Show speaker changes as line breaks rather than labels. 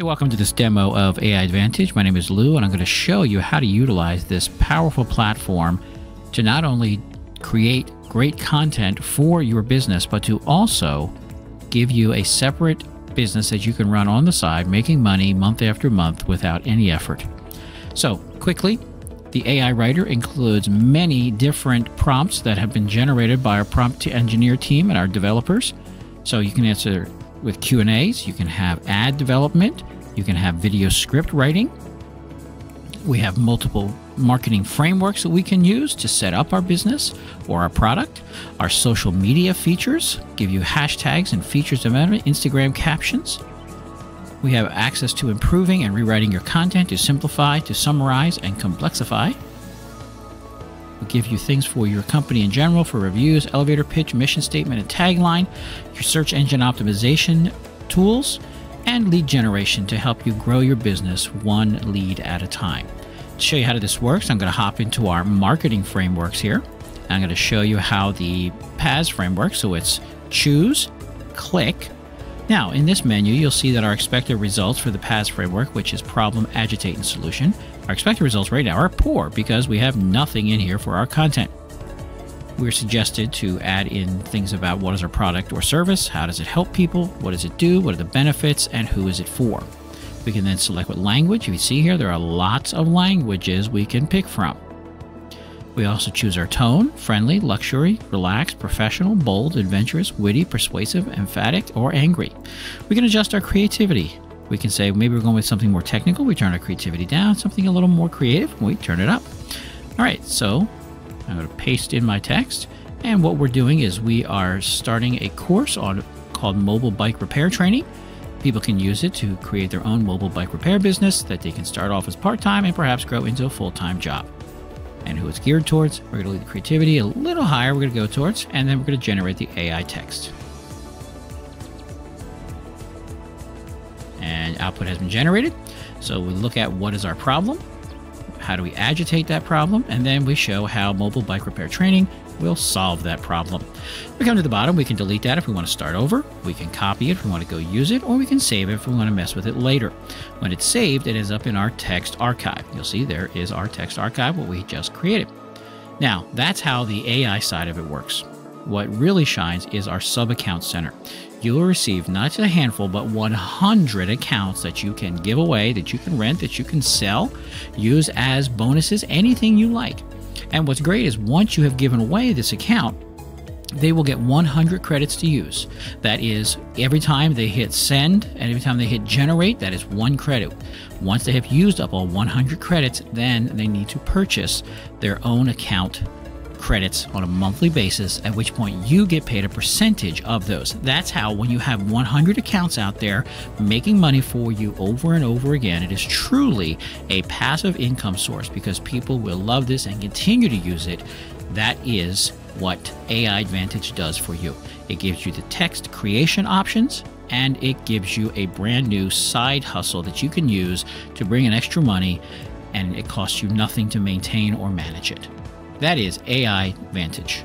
Hey, welcome to this demo of AIdvantage. My name is Lou, and I'm going to show you how to utilize this powerful platform to not only create great content for your business, but to also give you a separate business that you can run on the side, making money month after month without any effort. So, quickly, the AI Writer includes many different prompts that have been generated by our prompt engineer team and our developers. So you can answer with Q&As, you can have ad development, you can have video script writing. We have multiple marketing frameworks that we can use to set up our business or our product. Our social media features give you hashtags and features development, Instagram captions. We have access to improving and rewriting your content to simplify, to summarize, and complexify. We give you things for your company in general for reviews, elevator pitch, mission statement, and tagline, your search engine optimization tools, and lead generation to help you grow your business one lead at a time. To show you how this works, I'm going to hop into our marketing frameworks here. I'm going to show you how the PAS framework, so it's choose, click. Now, in this menu, you'll see that our expected results for the PAS framework, which is problem, agitate, and solution, our expected results right now are poor because we have nothing in here for our content. We're suggested to add in things about what is our product or service, how does it help people, what does it do, what are the benefits, and who is it for. We can then select what language. You see here, there are lots of languages we can pick from. We also choose our tone friendly, luxury, relaxed, professional, bold, adventurous, witty, persuasive, emphatic, or angry. We can adjust our creativity. We can say maybe we're going with something more technical, we turn our creativity down, something a little more creative, we turn it up. All right, so I'm going to paste in my text. And what we're doing is we are starting a course on called Mobile Bike Repair Training. People can use it to create their own mobile bike repair business that they can start off as part time and perhaps grow into a full time job. And who it's geared towards, we're going to leave the creativity a little higher, we're going to go towards, and then we're going to generate the AI text. and output has been generated. So we look at what is our problem, how do we agitate that problem, and then we show how mobile bike repair training will solve that problem. We come to the bottom, we can delete that if we want to start over, we can copy it if we want to go use it, or we can save it if we want to mess with it later. When it's saved, it is up in our text archive. You'll see there is our text archive, what we just created. Now, that's how the AI side of it works. What really shines is our sub account center you will receive not just a handful, but 100 accounts that you can give away, that you can rent, that you can sell, use as bonuses, anything you like. And what's great is once you have given away this account, they will get 100 credits to use. That is, every time they hit send and every time they hit generate, that is one credit. Once they have used up all 100 credits, then they need to purchase their own account credits on a monthly basis, at which point you get paid a percentage of those. That's how, when you have 100 accounts out there making money for you over and over again, it is truly a passive income source because people will love this and continue to use it. That is what AIdvantage does for you. It gives you the text creation options and it gives you a brand new side hustle that you can use to bring in extra money and it costs you nothing to maintain or manage it. That is AI Vantage.